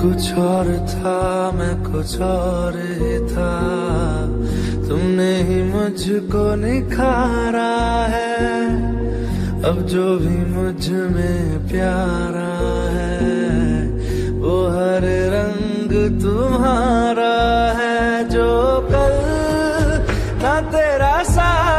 कुछ और था, मैं कुछ और ही था। तुमने ही मुझको निखारा है, अब जो भी मुझमें प्यारा है, वो हर रंग तुम्हारा है, जो कल ना तेरा सा